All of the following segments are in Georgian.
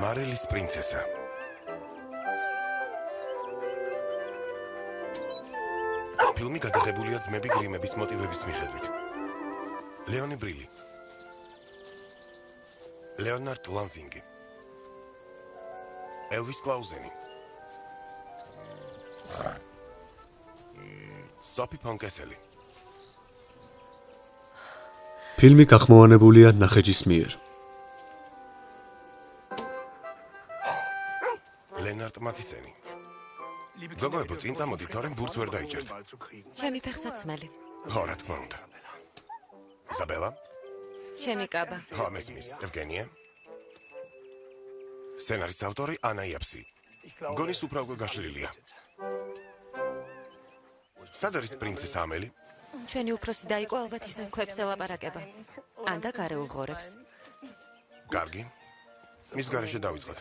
მარილის პრინცესა. ფილმი გადაღებულია ძმები გრიმების მოტივების მიხედვით. ლეონი ბრილი. ლეონარდ ლანზინგი. ელვის კლაუზენი. სოფი პონკესელი. ფილმი გახმოვანებულია ნახეჯის მიერ. ლენარტ მათისენი. გოგოებო, წინ წამოდი, თორემ ბურთს ვერ დაიჭერთ. ჩემი ფეხსაცმელი. ხო, რა თქმა უნდა. იზაბელა? ჩემი კაბა. ხო, მესმის, ევგენია. სცენარის ავტორი ანა იაფსი. გონის უფრო უკვე გაშლილია. სად არის პრინცესა ამელი? ჩვენი უფროსი დაიკო ალბათ ისევ ქვებს ელაპარაკება. ან და გარეულ ღორებს. კარგი. მის გარეშე დავიწყოთ.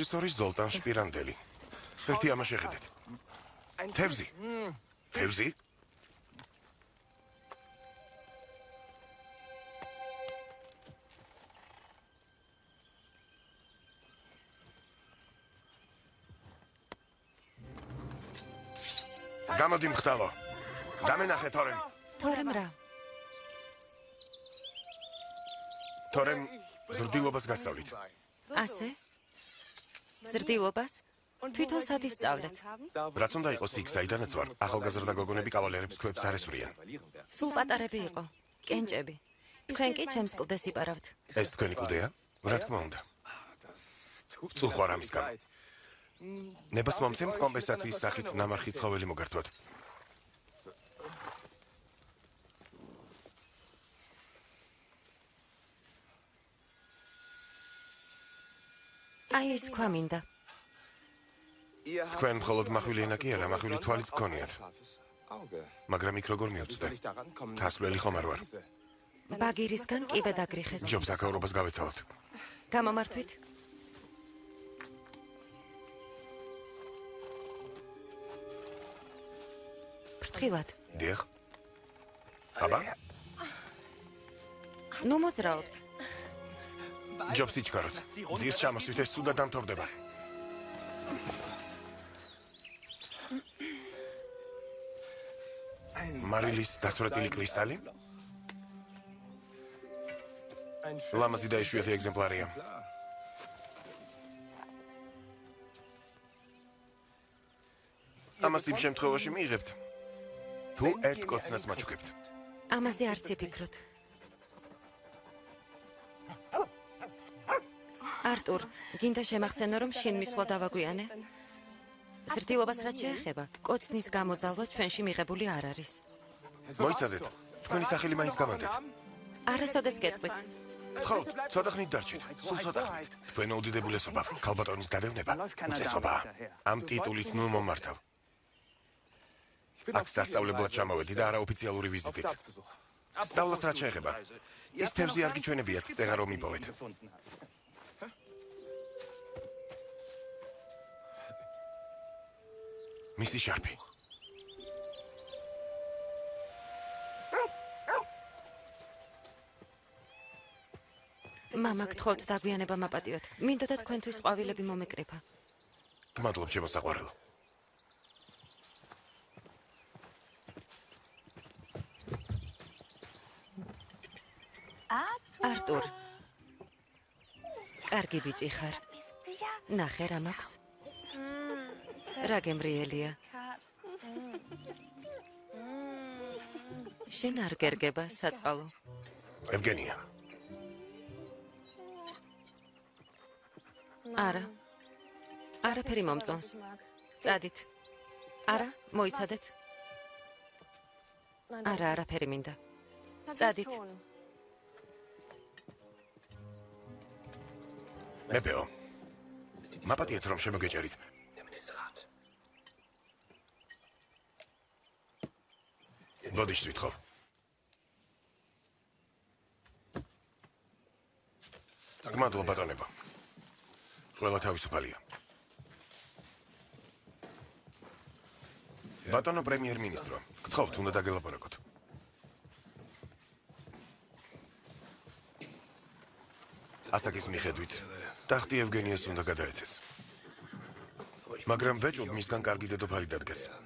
რეჟისორი ზოლტან შპირანდელი. ერთი ამას შეხედეთ. თევზი. თევზი? გამოდი მხტალო. დამენახე თორემ. თორემ რა? თორემ ზრდილობას გასწავლით. ასე? ზრდილობას? თვითონ სად ისწავლეთ? რაც უნდა იყოს იქ, საიდანაც ვარ, ახალგაზრდა გოგონები კავალერებს ქვებს არ ესვრიან. სულ პატარები იყო. კენჭები. თქვენ კი ჩემს კლდეს იპარავთ. ეს თქვენი კლდეა? რა თქმა უნდა. წუხარ ამისგან. ნებას მომცემთ კომპენსაციის სახით ნამარხი ცხოველი მოგართვათ. აი ეს ქვა მინდა. თქვენ მხოლოდ მახვილი ენა კი არა, მახვილი თვალიც გქონიათ. მაგრამ იქ როგორ მივწვდე? თასვლელი ხომ არ ვარ. ბაგირისგან კიბე დაგრიხეთ. ჯობს აკაურობას გავეცალოთ. გამომართვით. ფრთხილად. დიახ. აბა? ნუ მოძრაობთ. ჯობს იჩქაროთ. ძირს ჩამოსვით ეს სუდა დამთავრდება. მარილის დასვრეტილი კრისტალი? ლამაზი და იშვიათი ეგზემპლარია. ამას იმ შემთხვევაში მიიღებთ. თუ ერთ კოცნას მაჩუქებთ. ამაზე არც იფიქროთ. არტურ, გინდა შემახსენო რომ შინ მისვლა დავაგვიანე? ზრდილობას რაც შეეხება, კოცნის გამოძალვა ჩვენში მიღებული არ არის. მოიცადეთ, თქვენი სახელი მაინც გამანდეთ. არასოდეს გეტყვით. გთხოვთ, ცოტა ხნით დარჩით. სულ ცოტა ხნით. თქვენ უდიდებულესობა, ქალბატონის დადევნება, უწესობა. ამ ტიტულით ნუ მომართავ. აქ სასწავლებლად ჩამოვედი და არაოფიციალური ვიზიტით. სწავლას რაც შეეხება, ის თევზი არ გიჩვენებიათ, წერა რომ იპოვეთ. მისი შარფი. მამა გთხოვთ დაგვიანება მაპატიოთ. მინდა და თქვენთვის ყვავილები მომეკრეფა. მადლობ ჩემო საყვარელო. არტურ. კარგი ბიჭი ხარ. ნახე რა მაქვს? მმ რა გემრიელია. შენ არ გერგება საწყალო. ევგენია. არა. არაფერი მომწონს. წადით. არა, მოიცადეთ. არა, არაფერი მინდა. წადით. მეფეო. მაპატიეთ რომ შემოგეჭერით. ბოდიშ ვითხოვ. გმადლობა ბატონებო. ყველა თავისუფალია. ბატონო პრემიერ-მინისტრო, გთხოვთ უნდა დაგელაპარაკოთ. ასაკის მიხედვით ტახტი ევგენიას უნდა გადაეცეს. მაგრამ ბეჭოდ მისგან კარგი დედოფალი დადგეს.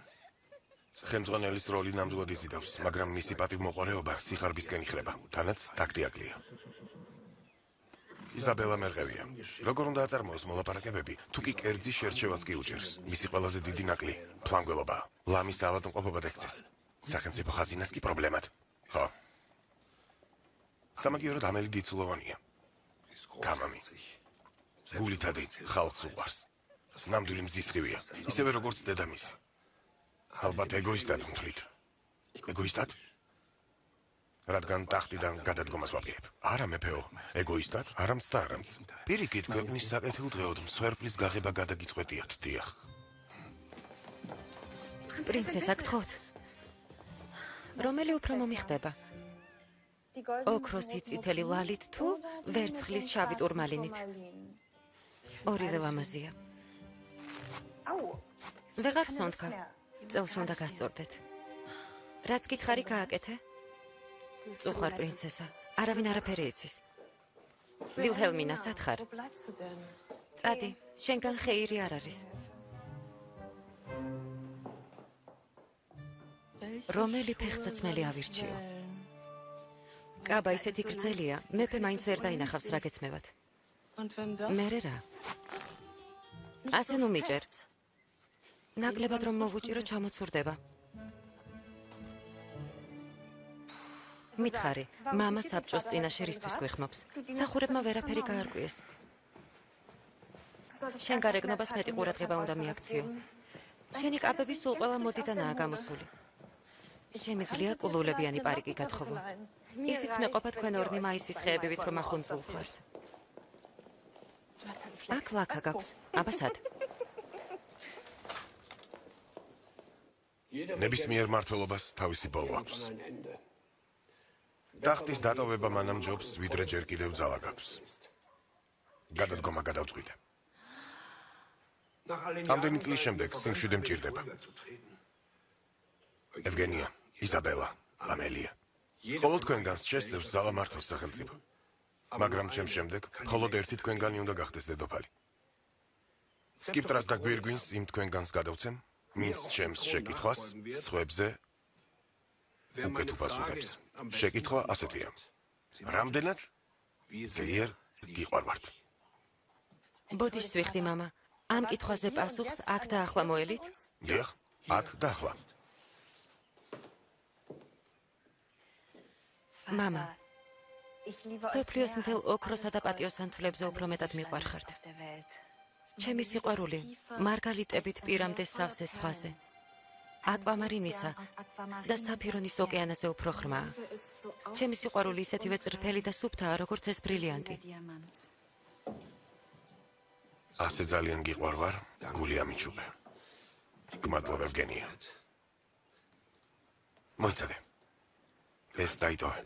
ხელმძღვანელის როლი ნამდვილად იზიდავს, მაგრამ მისი პატივმოყარეობა სიხარბისკენ იხლება. თანაც ტაქტი აკლია. იზაბელა მერღევია. როგორ უნდა აწარმოოს მოლაპარაკებები, თუ კი კერძი შერჩევაც კი უჭერს. მისი ყველაზე დიდი ნაკლი ფლანგველობა. ლამის ავადმყოფობა დექცეს. სახელმწიფო ხაზინას კი პრობლემად. ხო. სამაგიეროდ ამელი დიცულოვანია. გამამი. გულითადი ხალხს უყარს. ნამდვილი მზისხივია, ისევე როგორც დედამისი. ალბათ ეგოისტად მთვლით. ეგოისტად? რადგან ტახტიდან გადადგომას ვაპირებ. არა მეფეო, ეგოისტად, არა მცდა არა მც. პირიქით ქვეყნის საკეთილდღეოდ მსხვერპლის გაღება გადაგიწყვეტიათ, დიახ. პრინცესა გთხოვთ. რომელი უფრო მომიხდება? ოქროსი წითელი ლალით თუ ვერცხლის შავი ტურმალინით? ორივე ლამაზია. აუ. ვეღარ ვსონთქავ. წელს უნდა გასწორდეთ. რაც გითხარი გააკეთე? წუხარ პრინცესა, არავინ არაფერი იცის. ვილჰელმინა სათხარ. წადი, შენგან ხეირი არ არის. რომელი ფეხსაცმელი ავირჩიო? კაბა ისეთი გრძელია, მეფე მაინც ვერ დაინახავს რა გეცმევათ. მერე რა? ასე ნუ მიჭერ. ნაკლებად რომ მოვუჭირო ჩამოცურდება. მითხარი, мама საბჭოს წინაშე რისთვის გვეხმობს? სახურებმა ვერაფერი გაარკვიეს. შენ გარეგნობას მეტი ყურადღება უნდა მიაქციო. შენი კაბები სულ ყველა მოდიდანაა გამოსული. შემიძლია კულულებიანი პარიკი გათხოვო. ისიც მეყოფა თქვენ ორნი მაისის ხეებივით რომ ახუნწულ ხართ. აქ ლაკა გაქვს. აბასად. ნებისმიერ მართლობას თავისი ბოლო აქვს. ტახტის დატოვება მანამ ჯობს, ვიდრე ჯერ კიდევ ძალა გაქვს. გადადგომა გადავწყვიტე. ამდენი წლის შემდეგ სიმშვიდე მჭირდება. ევგენია, იზაბელა, ამელია. ხოლო თქვენგანს შესწევს ძალა მართოს სახელმწიფო. მაგრამ ჩემ შემდეგ მხოლოდ ერთი თქვენგანი უნდა გახდეს დედოფალი. სკიპტრას და გვირგვინს იმ თქვენგანს გადავცემ, მის ჩემს შეკითხვას სხვებზე უკეთ უპასუხებს. შეკითხვა ასეთია. რამდენად ძლიერ გიყვარვართ? ბოდიშ ვიხდი мама. ამ კითხვაზე პასუხს აქ და ახლა მოელით? დიახ, აქ და ახლა. мама. სოფლიოს მთელ ოქროსა და პატიოსანთლებზე უფრო მეტად მიყვარხართ. ჩემი სიყვარული მარგალიტებით პირამდე სავსე სხვაზე. აკვამარინისა და საფირონის ოკეანეზე უფრო ხრმა. ჩემი სიყვარული ისეთივე წრფელი და სუფთაა, როგორც ეს ბრილიანტი. ასე ძალიან გიყვარვარ, გული ამიჩუყე. გმადლობ ევგენია. მოიცადე. ეს დაიტოვე.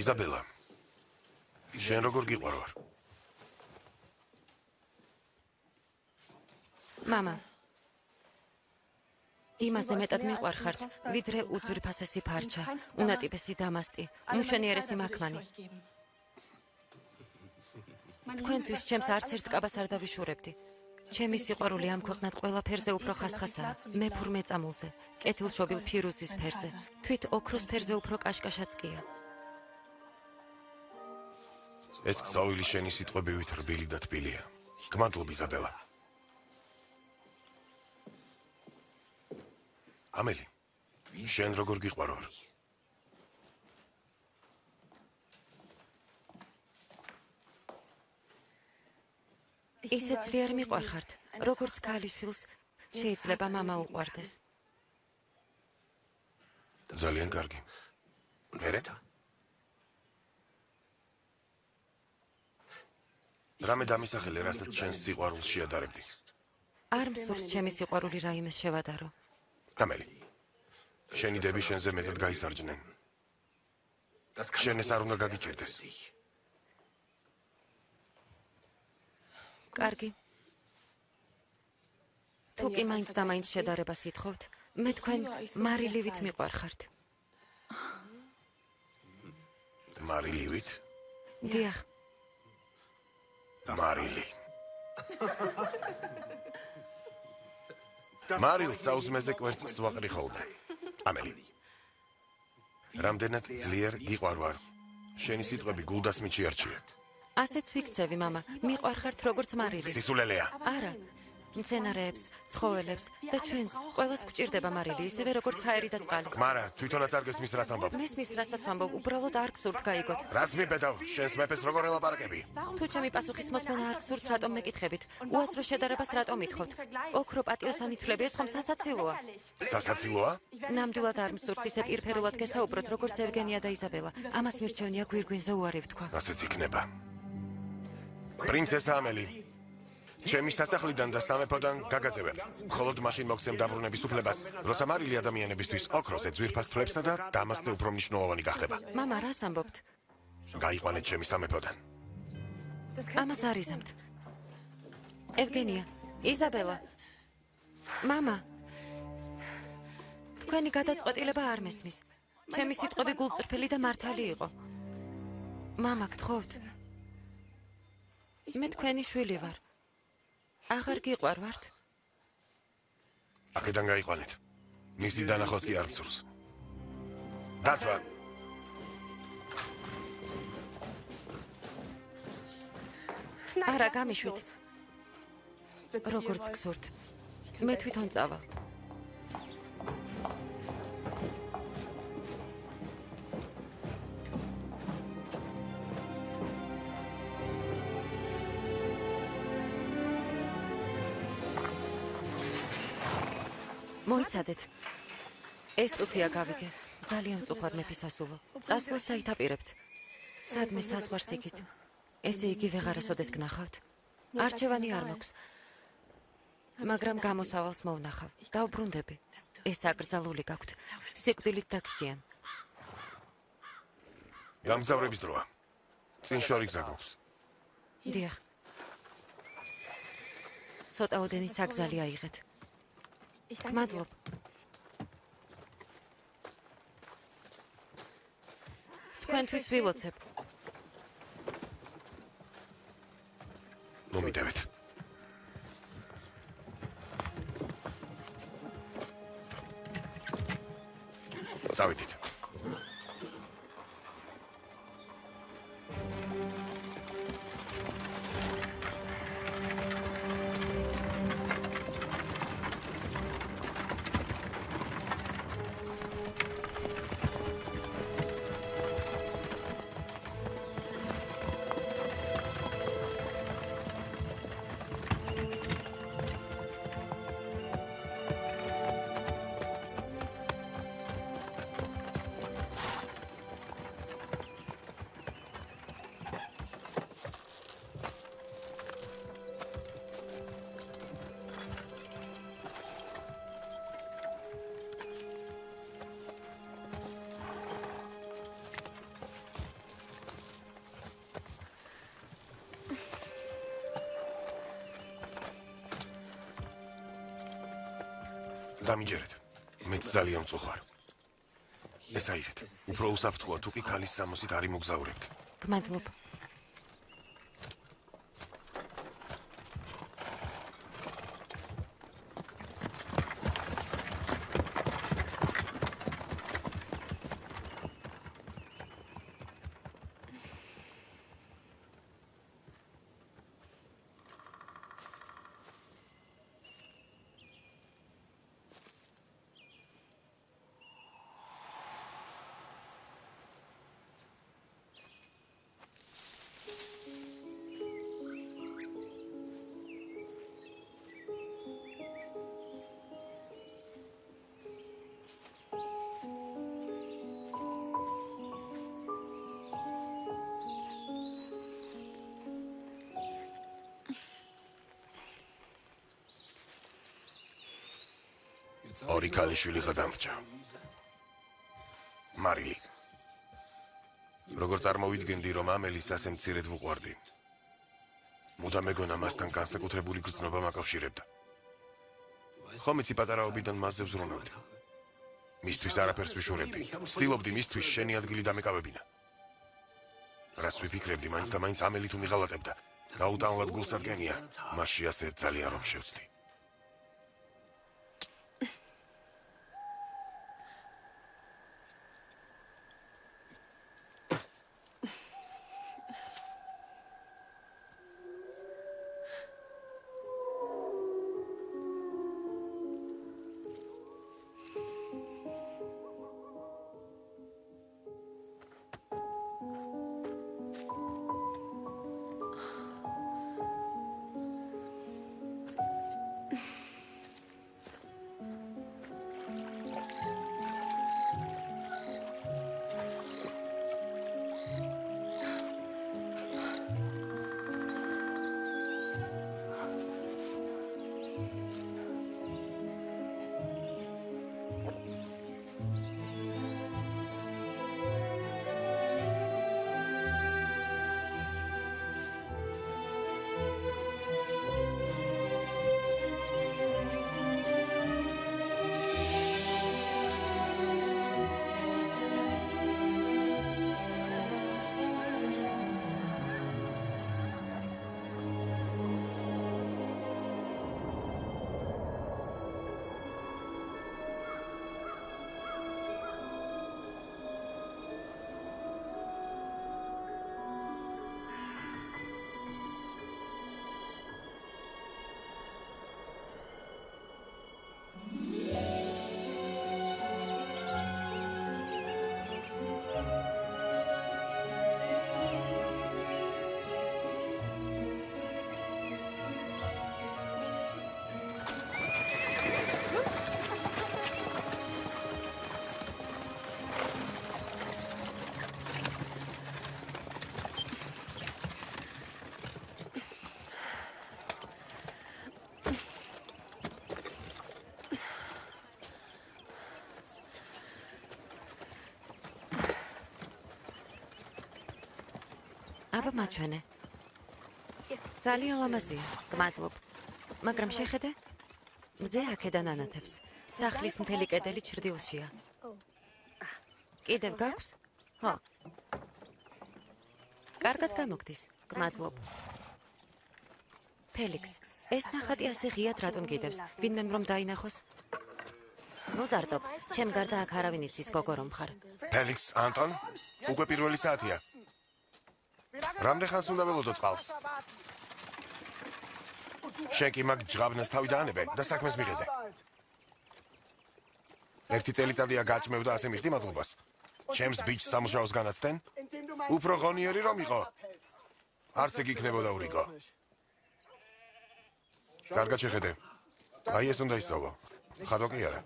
იზაბელა. შენ როგორ გიყვარვარ? мама. იმაზე მეტად მიყვარხართ, ვიდრე უძვრფასესი ფარჩა, უნატიფესი დამასტი, მუშენიერესი მაქლანი. თქვენთვის ჩემს არც ერთ კაბას არ დავიშურებდი. ჩემი სიყვარული ამ ქვეყნად ყველაფერზე უფრო ხასხასაა. მე ფურმე წამულზე, კეთილშობილ ფირუზის ფერზე, თვით ოქროს ფერზე უფრო კაშკაშაც კია. ეს გზავილი შენი სიტყვებივით რბილი და თბილია. გმადლობ იზაბელა. ამელი. შენ როგორ გიყვარვარ? ისე ძლიერ მიყვარხართ, როგორც ქალიშვილს შეიძლება мама უყვარდეს. ძალიან კარგი. მერე? რამე დამისახელე, რასაც შენ სიყვარულს შეადარებდი. არ მსურს ჩემი სიყვარული რაიმეს შევადარო. გამელი. შენი დები შენზე მეტად გაისარჯნენ. შენ ეს არ უნდა გაგიჭირდეს. კარგი. თუ კი მაინც და მაინც შედარებას ითხოვთ, მე თქვენ მარილივით მიყვარხართ. მარილივით? დიახ, მარილი. მარილ საუზმეზე კვერცხს ვაყრი ხოლმე. ამელი. რამდენად ძლიერ გიყვარ ვარ. შენი სიტყვები გულდას მიჩიარჩია. ასეც ვიქცევი, мама. მიყვარხართ როგორც მარილი. სისულელეა. არა. მცენარეებს, ცხოველებს და ჩვენს ყველას გვჭირდება მარილი, ისევე როგორც ჰაერი და წყალი. მარა, თვითონაც არ გესმის რას ამბობ. მესმის რასაც ვამბობ, უბრალოდ არ გსურთ გაიგოთ. რას მიბედავ? შენს მეფეს როგორ ელაპარაკები? თუ ჩემი პასუხის მოსმენა არ გსურთ, რატომ მეკითხებით? უაზრო შედარებას რატომ ითხოვთ? ოქრო პატიოსანი თვლები, ეს ხომ სასაცილოა? სასაცილოა? ნამდვილად არ მსურს ისე პირფერულად გესაუბროთ, როგორც ევგენია და იზაბელა. ამას მირჩევნია გვირგვინზე უარი ვთქვა. ასეც იქნება. პრინცესა ამელი. ჩემი სასახლიდან და სამეფოდან გაგაძევებ. მხოლოდ მაშინ მოგცემ დაბრუნების უფლებას, როცა მარილი ადამიანებისთვის ოქროზე ძვირფას ფლებსა და დამასწრე უფრო მნიშვნელოვანი გახდება. მამა, რას ამბობთ? გაიყვანეთ ჩემი სამეფოდან. ამას არ იზამთ. ევგენია, იზაბელა. მამა. თქვენი გადაწყვეტილება არ მესმის. ჩემი სიტყვები გულწრფელი და მართალი იყო. მამა, გთხოვთ. მე თქვენი შვილი ვარ. აღარ გიყვარ ვართ? აქედან გაიყვანეთ. მისი დანახოს კი არ მცურს. დაცვა. არა, გამიშვით. როგორც გსურთ. მე თვითონ წავალ. მოიცადეთ. ეს წუთია გავიგე. ძალიან წუხარ მეფისასულო. წასვლა საითაპირებთ. სადმე საზღვარს იქით. ესე იგი ვეღარასოდეს გნახავთ. არჩევანი არ მაქვს. მაგრამ გამოსავალს მოვნახავ. დავბრუნდები. ეს აკრძალული გაქვთ. სიკვდილით დაგსჯიან. გამგზავრების დროა. წინ შორი გზა გვაქვს. დიახ. ცოტა ოდენი საგზალი აიღეთ. მადლობ. თქვენთვის ვილოცებ. მომიდევეთ. წავედით. ძალიან წუხარ. ეს აიღეთ. უფრო უსაფრთხოა თუ კი ქალის სამოსით არ იმოგზაურებთ. გმადლობ. ორი ქალიშვილი გადამრჩა. მარილი. როგორ წარმოვიდგენდი, რომ ამელის ასე მცირედ ვუყვარდი? მუდამ მეგონა მასთან განსაკუთრებული გრძნობა მაკავშირებდა. ხომ იცი პატარაობიდან მასზე ვზრუნავდი. მისთვის არაფერს ვიშურებდი. ვცდილობდი მისთვის შენი ადგილი დამეკავებინა. რას ვიფიქრებდი, მაინც და მაინც ამელი თუ მიღალატებდა. გაუტანლად გულსადგენია, მასში ასე ძალიან რომ შევწდი. აბა მაჩვენე. ძალიან ლამაზია. გმადლობ. მაგრამ შეხედე? მზე აქედან ანათებს. სახლის მთელი კედელი ჩრდილშია. კიდევ გაქვს? ხო. კარგად გამოგდის. გმადლობ. ფელიქს, ეს ნახატი ასე ღიად რატომ გიდევს? ვინმე რომ დაინახოს? ნუ დარტობ. ჩემ გარდა აქ არავინ იცის გოგო რომ ხარ. ფელიქს ანტონ, უკვე პირველი საათია. რამდენ ხანს უნდა ველოდო წყალს? შეკი მაგ ჯღაბნას თავი დაანებე და საქმეს მიხედე. ერთი წელიწადია გაჭმევ და ასე მიხდი მადლობას. ჩემს ბიჭს სამუშაოს განაცდენ? უფრო ღონიერი რომ იყო. არც ეგ იქნებოდა ურიგო. კარგად შეხედე. აი ეს უნდა ისწავლო. ხადო კი არა.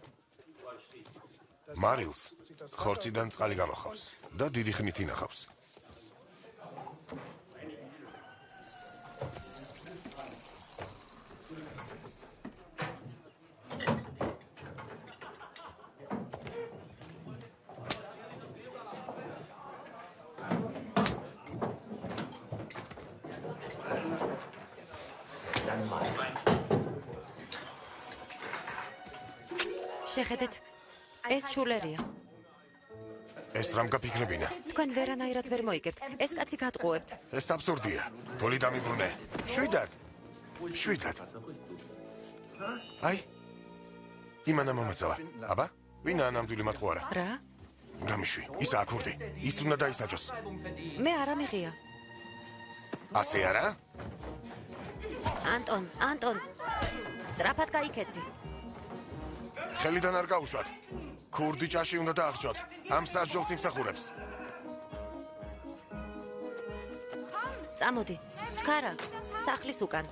მარილს ხორციდან წყალი გამოხავს და დიდი ხნით ინახავს. შეხედეთ. ეს ჩულერია. ეს რამ გაფიქრებინა? თქვენ ვერანაირად ვერ მოიგებთ. ეს კაცი გატყუებთ. ეს აბსურდია. თოლი დამიბრუნე. შვიდად. შვიდად. აი. იმანა მომეცალა. აბა, ვინა ნამდვილი მათყუარა? რა? გამიშვი. ის აქურდი. ის უნდა დაისაჯოს. მე არ ამიღია. ასე არა? ანტონ, ანტონ. სწრაფად გაიქეცი. ხელიდან არ გაუშვათ. ქურდი ჭაში უნდა დაახშოთ. ამ სასჯელს იმსახურებს. წამოდი. ჩქარა. სახლის უკან.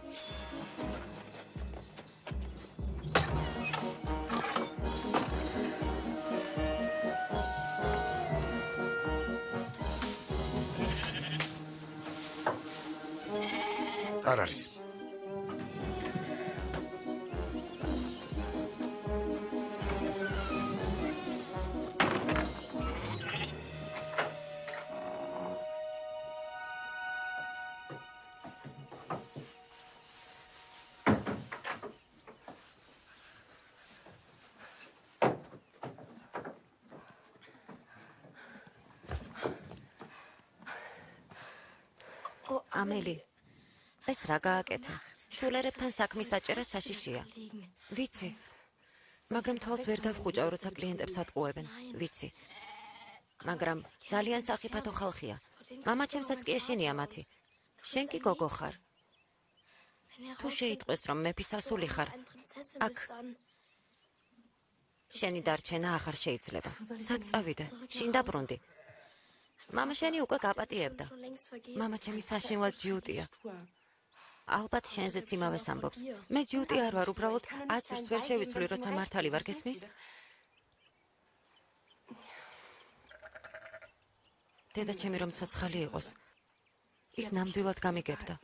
არ არის. რა გააკეთა. შულერებთან საქმის დაჭერა საშიშია. ვიცი. მაგრამ თვალს ვერ დავხუჭავ, როცა კლიენტებს ატყუებენ. ვიცი. მაგრამ ძალიან სახიფათო ხალხია. მამაჩემსაც კი ეშინია მათი. შენ კი გოგო ხარ. თუ შეიტყვეს, რომ მეფის ასული ხარ, აქ შენი დარჩენა აღარ შეიძლება. სად წავიდე? შინ დაბრუნდი. მამა შენი უკვე გაპატიებდა. მამა ჩემი საშინლად ჯიუტია. ალბათ შენზეც იმავეს ამბობს მე ჯიუტი არ ვარ უბრალოდ აცერს ვერ შევიცვლი როცა მართალი ვარ გესმის? დედა ჩემი რომ ცოცხალი იყოს. ის ნამდვილად გამიგებდა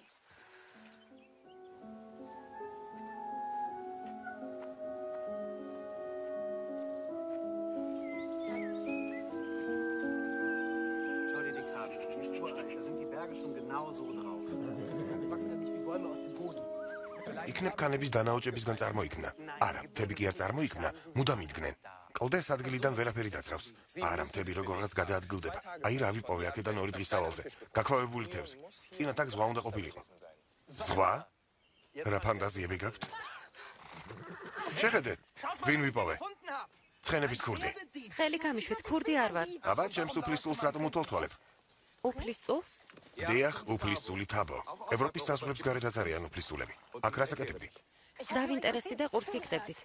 იქნებ ქანების დანაოჭებისგან წარმოიქმნა. არა, მთები კი არ წარმოიქმნა, მუდამ იდგნენ. კლდეს ადგილიდან ვერაფერი დაწრავს. არა, მთები როგორღაც გადაადგილდება. აი რა ვიპოვე აქედან ორი დღის სავალზე. გაქროვებული თევზი. წინა თაგ ზღვა უნდა ყოფილიყო. ზღვა? რა ფანტაზიები გაქვთ? შეხედეთ, ვინ ვიპოვე? ცხენების ქურდი. ხელი გამიშვით ქურდი არ ვარ აბა, ჩემს უფლის სულს რატომ უთვალთვალებ? უფლის წულს დიახ, უფლის სული თაბო. ევროპის საზღვრებს გარედაც არიან უფლის სულები. აქ რას აკეთებდი? დავინტერესდი და ყურს გიქდებდით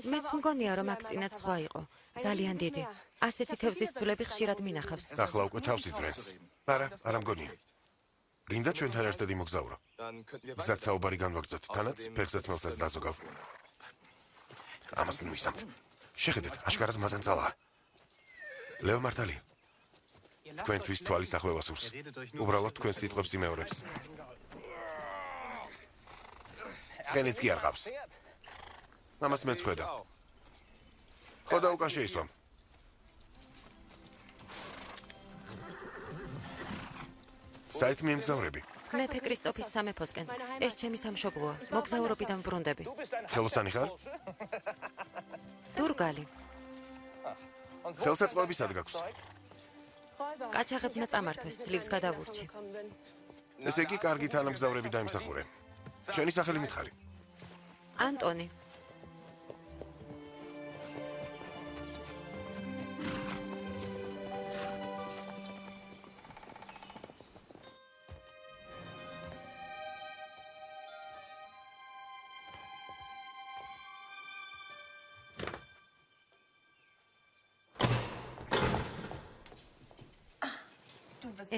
მეც მგონია რომ აქ წინათ სხვა იყო ძალიან დიდი ასეთი თევზის ძვლები ხშირად მინახავს ახლა უკვე თავს იძვენს. არა, არა მგონია. გინდა ჩვენთან ერთად იმოგზაურო. გზად საუბარი განვაგრძოთ, თანაც ფეხსაცმელსაც დაზოგავ. ამას ნუ ისამთ. შეხედეთ, აშკარად მაწანწალაა. ლეო მართალი. თქვენთვის თვალის ახლა სურს. უბრალოდ თქვენ სიტყვებს იმეორებს. ცხენიც კი არ ყავს. ამას მეც ხედა. ხო და უკან შეისვამ. საით მიემგზავრები? მეფე კრისტოფის სამეფოსკენ ეს ჩემი სამშობლოა მოგზაურობიდან ბრუნდები ხელოსანი ხარ? დურგალი ხელსაწყოებისად გაქვს. კაჩაღებმა წამართვეს ძლივს გადავურჩი ესე იგი, კარგი თანამგზავრები დაიმსახურე. შენი სახელი მითხარი. ანტონი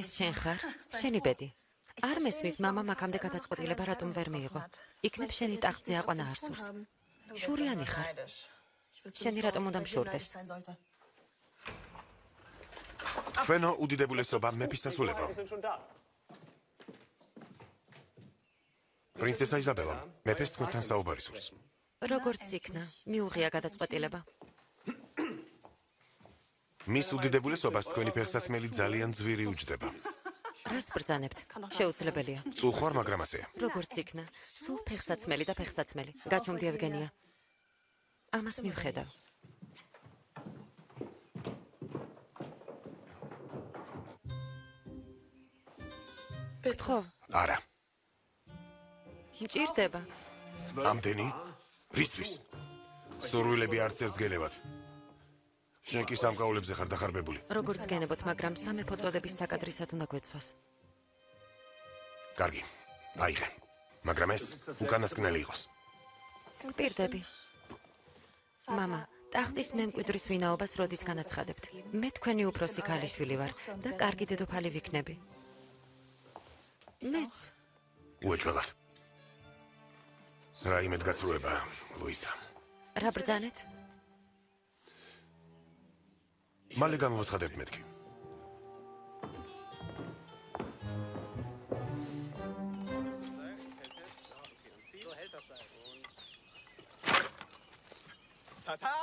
ეს შენ ხარ? შენი ბედი. არ მესმის мама მაგამდე გადაწყვეტილება რატომ ვერ მიიღო? იქნებ შენი ტახტზე აყვანა არსურს. შურიანი ხარ. შენი რატომ უნდა მშურდეს? თქვენო უდიდებულესობა მეფის სასულებო. პრინცესა იზაბელა, მეფეს თქვენთან საუბარი სურს. როგორც იქნა, მიუღია გადაწყვეტილება. მის უდიდებულესობას თქვენი ფეხსაცმელი ძალიან ძვირი უჯდება. რას ბრძანებთ? შეუძლებელია. წუხვარ, მაგრამ ასეა. როგორც იქნა, სულ ფეხსაცმელი და ფეხსაცმელი. გაჩუმდი ევგენია. ამას მივხედავ. ხო, არა. მჭირდება. ამდენი? რისთვის? სურვილები არც ერთს გელევათ. შენ კი სამკაულებზე ხარ დახარბებული. როგორც გენებოთ, მაგრამ სამეფო წოდების საკადრისად უნდა გვეცვას. კარგი. აიღე. მაგრამ ეს უკანასკნელი იყოს. პირდები. мама, ტახტის მემკვიდრის ვინაობას როდის განაცხადებთ? მე თქვენი უფროსი ქალიშვილი ვარ და კარგი დედოფალი ვიქნები. მეც უეჭველად. რა იმედ გაცრუება, ლუიზა. რა ბრძანეთ? მალე გამოვაცხადებ მეთქი.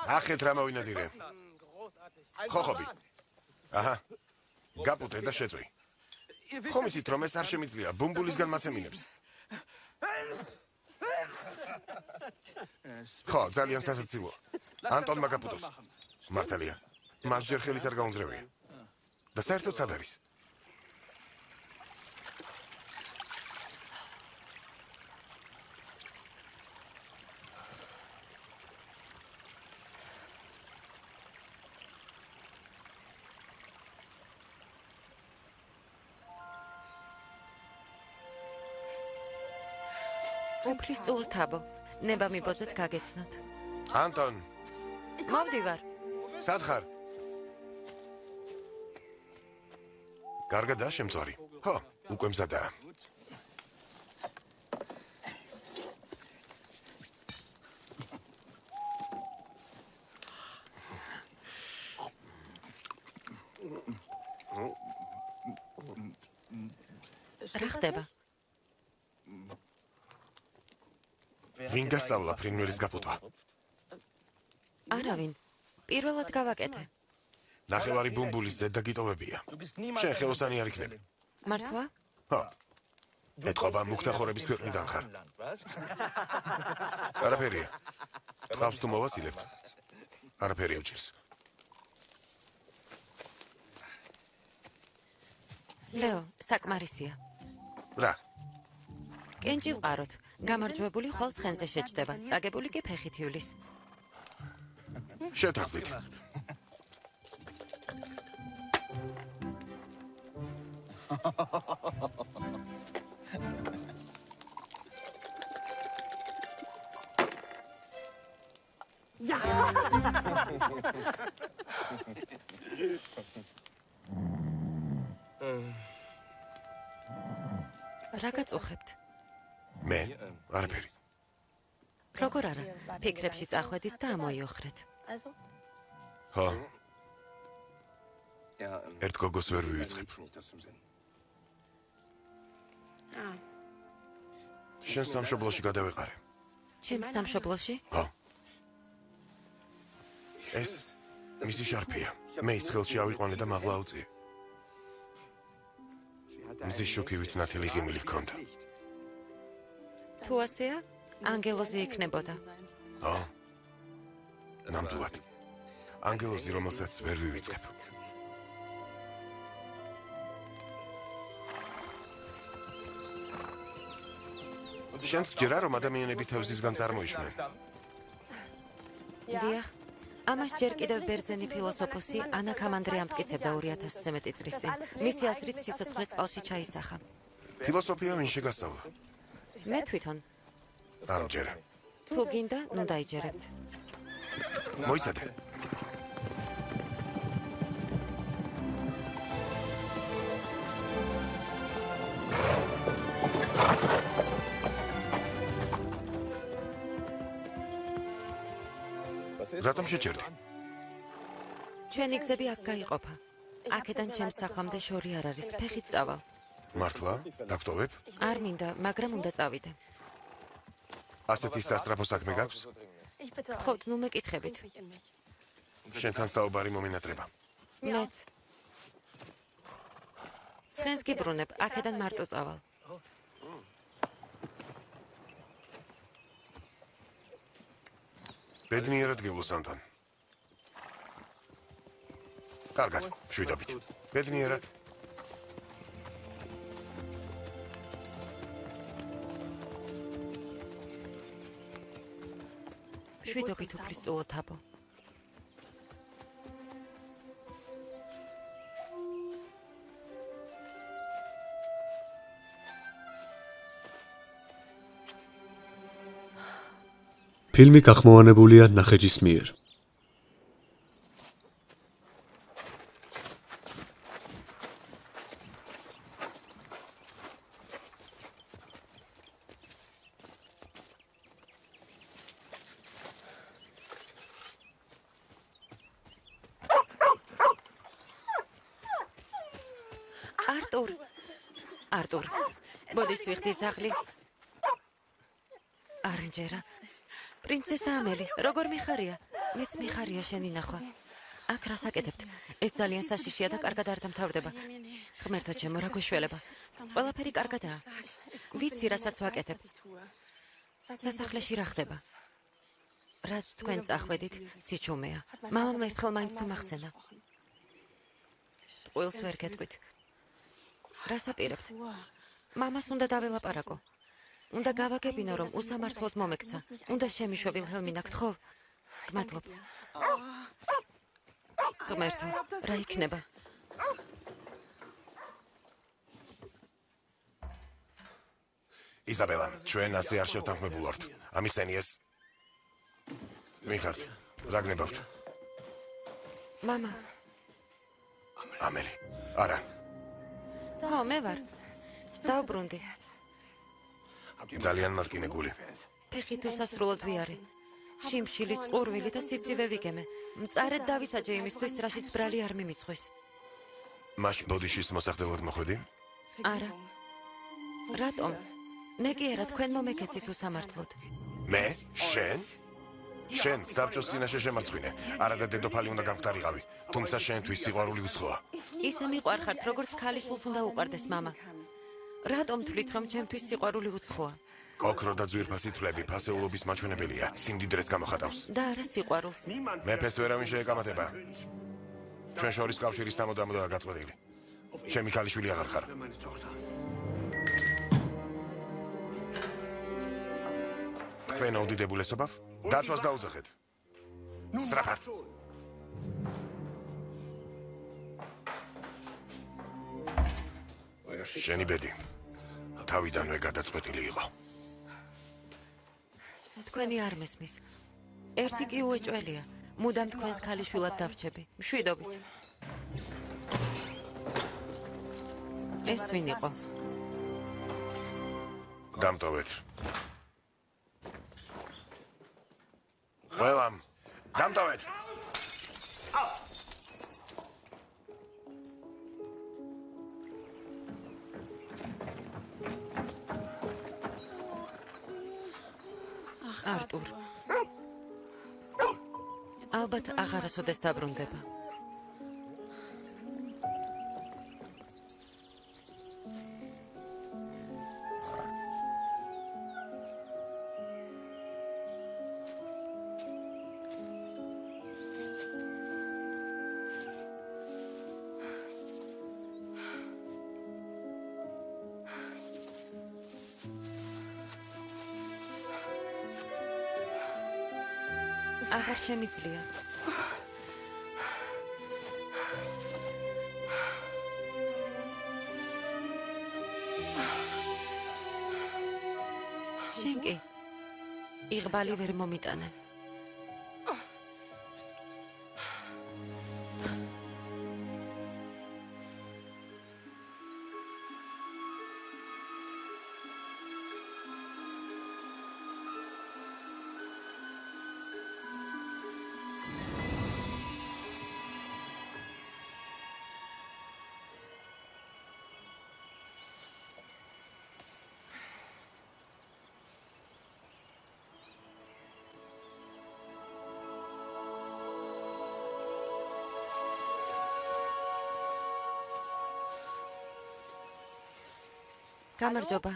ახეთ რა მოვინადირე. ხოხობი. აჰა. გაპუტე და შეწვი. ხომ იცით რომ ეს არ შემიძლია ბუმბულისგან მაცემინებს. ხო, ძალიან სასაცილოა. ანტონ მაგაპუტოს. მართალია. მას ჯერ ხელის არ გაუნძრევია. და საერთოდ სად არის? უფლის წულ თაბო. ნება მიბოძეთ გაგეცნოთ. ანტონ. მოვდივარ. სად ხარ? კარგადაა შემწვარი? ხო, უკვე მზადაა. რა ხდება? ვინ გასავლა ფრინველის გაფუტვა? არავინ. პირველად გავაკეთე. ნახევარი ბუმბულის ზედა გიტოვებია. შენ ხელოსანი არ იქნები. მართლა? ხო. ეთყობა მუქთახორების ქვეყნიდან ხარ. არაფერია. ყავს თუ მოვასილებთ? არაფერი უჭირს. ლეო, საკმარისია. რა? კენჭი ვყაროთ. გამარჯვებული ხვალ ცხენზე შეჭდება. წაგებული კი ფეხით ივლის. შეთანხმდით. რა გაწუხებთ? მე? არაფერი. როგორ არა? ფიქრებში წახვედით და ამოიოხრეთ. ხო, Ja, ერთ გოგოს ვერ ვივიწყებ. შენ სამშობლოში გადავეყარე. ჩემს სამშობლოში? ხო. ეს მისი შარფია. მე ის ხელში ავიყვანე და მაღლა აუწიე. მზის შუქივით ნათელი ღიმილი ჰქონდა. თუ ასეა, ანგელოზი იქნებოდა. ხო. ნამდვილად. ანგელოზი, რომელსაც ვერ ვივიწყებ. შენს გჯერა რომ ადამიანები თევზისგან წარმოიშვნენ. დიახ. ამას ჯერ კიდევ ბერძენი ფილოსოფოსი ანა კამანდრე ამტკიცებდა 2000-ზე მეტი წლის წინ. მისი აზრით სიცოცხლე წყალში ჩაისახა. ფილოსოფია ვინ შეგასწავლა? მე თვითონ, არ მჯერა. თუ გინდა, ნუ დაიჯერებთ. მოიცადე. რატომ შეჭერდი? ჩვენი გზები აქ გაიყოფა. აქედან ჩემს სახლამდე შორი არ არის, ფეხით წავალ. მართლა? დაგტოვებ? არ მინდა, მაგრამ უნდა წავიდე. ასეთი სასტრაფო საქმე გაქვს? გთხოვთ, ნუ მეკითხებით. შენთან საუბარი მომინატრება. მეც. ცხენს გიბრუნებ, აქედან მარტო წავალ. ბედნიერად გევლოს ანტონ. კარგად, შვიდობით. ბედნიერად. შვიდობით უფლის წულო თაბო. ფილმი გახმოვანებულია ნახეჯის მიერ. არტურ. არტურ. ბოდის ვიხდი ძაღლი. არნჯერა. პრინცესა ამელი, როგორ მიხარია? მეც მიხარია შენი ნახვა. აქ რას აკეთებთ? ეს ძალიან საშიშია და კარგად არ დამთავრდება. ღმერთო ჩემო, რა გვიშველება? ყველაფერი კარგადაა. ვიცი, რასაც ვაკეთებ. სასახლეში რა ხდება? რაც თქვენ წახვედით, სიჩუმეა. მამამ ერთხელ მაინც თუ მახსენა. ყველს ვერ გეტყვით. რას აპირებთ? მამას უნდა დაველაპარაკო. უნდა გავაგებინო, რომ უსამართლოდ მომექცა. უნდა შემიშვე ვილჰელმინა გთხოვ? გმადლობ. ღმერთო, რა იქნება? იზაბელა, ჩვენ ასე არ შევთანხმებულვართ. ამიხსენი ეს? მიხართ, რა გნებავთ? მამა ამელი. არა, ხო მე ვარ დავბრუნდი ძალიან მარტინებული. ფეხით უსასრულოდ ვიარე. შიმშილი, წყურვილი და სიცივე ვიგემე. მწარედ დავისაჯე იმისთვის, რაშიც ბრალი არ მიმიწყვის. მაშინ ბოდიშის მოსახდელად მოხვედი? არა. რატომ? მე კი არა, თქვენ მომეკეცით უსამართლოდ. მე? შენ? შენ საბჭოს წინაშე შემარცხვინე. არა და დედოფალი უნდა გამختارიყავი, თუმცა შენთვის სიყვარული უცხოა. ისე მიყვარხართ, როგორც ქალიშვილს უნდა უყვარდეს, мама. რატომ თვლით რომ ჩემთვის სიყვარული უცხოა ოქრო და ძვირფასი თვლები ფასეულობის მაჩვენებელია. სიმდიდრეს გამოხატავს. და არა სიყვარულს მეფეს ვერავინ შეეკამათება. ჩვენ შორის კავშირი სამუდამოდაა გაწყვეტილი. ჩემი ქალიშვილი აღარ ხარ. Თქვენ ოდიდებულესობავ? დაცვას დაუძახეთ. სწრაფად. შენი ბედი თავიდანვე გადაწყვეტილი იყო. თქვენი არ მესმის. ერთი კი უეჭველია. მუდამ თქვენს ქალიშვილად დავრჩები მშვიდობით. ეს ვინ იყო? დამტოვეთ. ყველამ დამტოვეთ. არტურ. ალბათ აღარასოდეს დაბრუნდება აღარ შემიძლია. შენ კი იღბალი ვერ მომიტანენ გამარჯობა.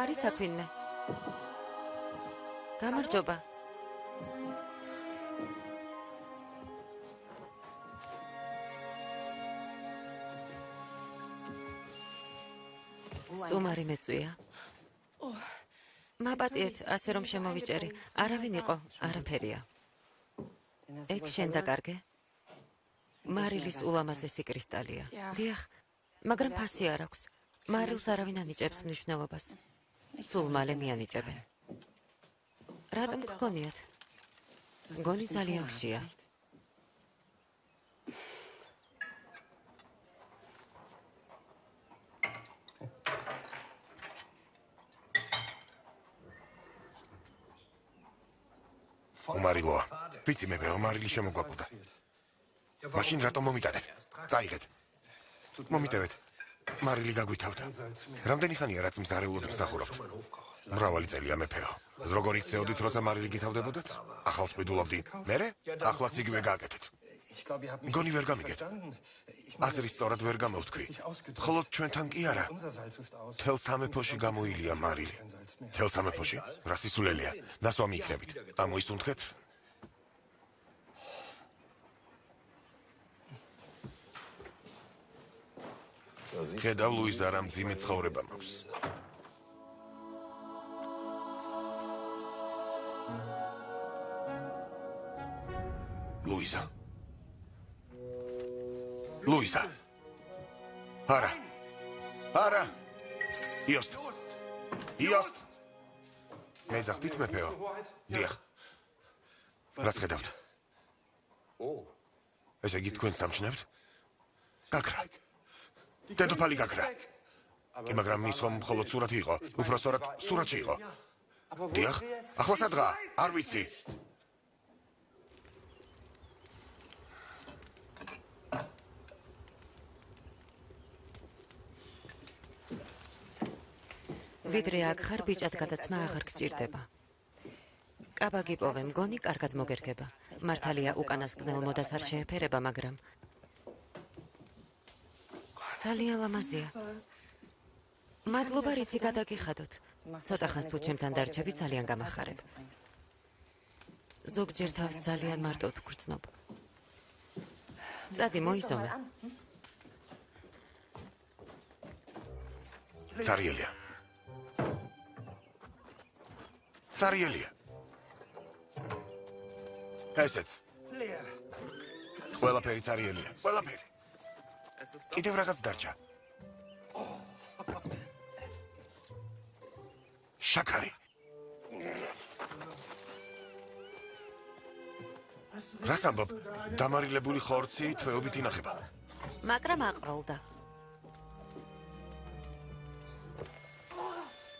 არის საქმე გამარჯობა. სტუმარი მეწვია. მაპატიეთ ასე რომ შემოვიჭერი. არავინ იყო არაფერია. ეგ შენ დაკარგე მარილის ულამაზესი კრისტალია. დიახ მაგრამ ფასი არ აქვს. მარილს არავინ ანიჭებს მნიშვნელობას. სულ მალე მიანიჭებენ. რატომ გქონიათ? გონი ძალიან ხშია უმარილოა. ვიცი მე ბეო მარილი შემოგვაკვდა. მაშინ რატომ მომიტანეთ? წაიღეთ. მომიტევეთ. მარილი გაგვითავდა. რამდენი ხანია რაც მზარეულოდ მსახურობთ? მრავალი წელია მეფეო. როგორ იქცეოდით როცა მარილი გითავდებოდეთ? ახალს მიდულობდი. მერე? ახლაც იგივე გააკეთეთ. მგონი ვერ გამიგეთ. აზრის სწორად ვერ გამოვთქვი. ხოლო ჩვენთან კი არა. თელ სამეფოში გამოილია მარილი. თელ სამეფოში? რა სისულელია? ნასვამი იქნებით. ამოისუნთქეთ? ხედავ ლუიზა რა მძიმე ცხოვრება მაქვს. ლუიზა. ლუიზა. არა. არა. იოსტ. იოსტ. მე ზახტით მეფეო. დიახ. რას ხედავთ? ესე იგი თქვენ სამჩნევთ? გაქრა. დედოფალი გაქრა. მაგრამ მის ხომ მხოლოდ სურათი იყო, უფრო სწორად სურათი იყო. დიახ, ახლა სადღა? არ ვიცი. ვიდრე აქ ხარ ბიჭად გადაცმა აღარ გჭირდება. კაბაგიპოვე მგონი კარგად მოგერგება. მართალია უკანასკნელ მოდას არ შეეფერება, მაგრამ ძალიან ლამაზია. მადლობა რითი გადაგიხადოთ. ცოტა ხანს თუ ჩემთან დარჩები, ძალიან გამახარებ. ზოგჯერ თავს ძალიან მარტოდ გრძნობ. წადი მოისმინე. ცარიელია. ცარიელია. ესეც. ყველაფერი ცარიელია. ყველაფერი. კიდევ რაღაც დარჩა. შაქარი. რას ამბობ? დამარილებული ხორცი თვეობით ინახება. მაგრამ აყროლდა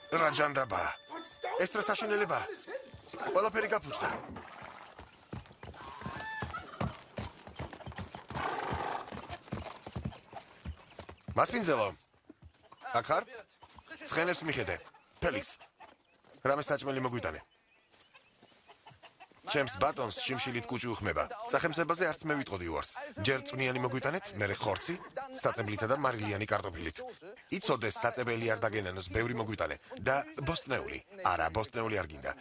რა ჯანდაბა ეს რა საშინელება ყველაფერი გაფუჭდა მასპინძელო აქ არ ცხენებს მიხედე ფელიქს რამე საჭმელი მოგვიტანე ჩემს ბატონს შიმშილით კუჭი უხმება. სახელმწიფოზე არც მე ვიტყოდი უარს. ჯერ წვნიანი მოგვიტანეთ, მერე ხორცი, საწებლითა და მარილიანი კარტოფილით. იცოდეს საწებელი არ დაგენანოს, ბევრი მოგვიტანე და ბოსტნეული. არა, ბოსტნეული არ გინდა.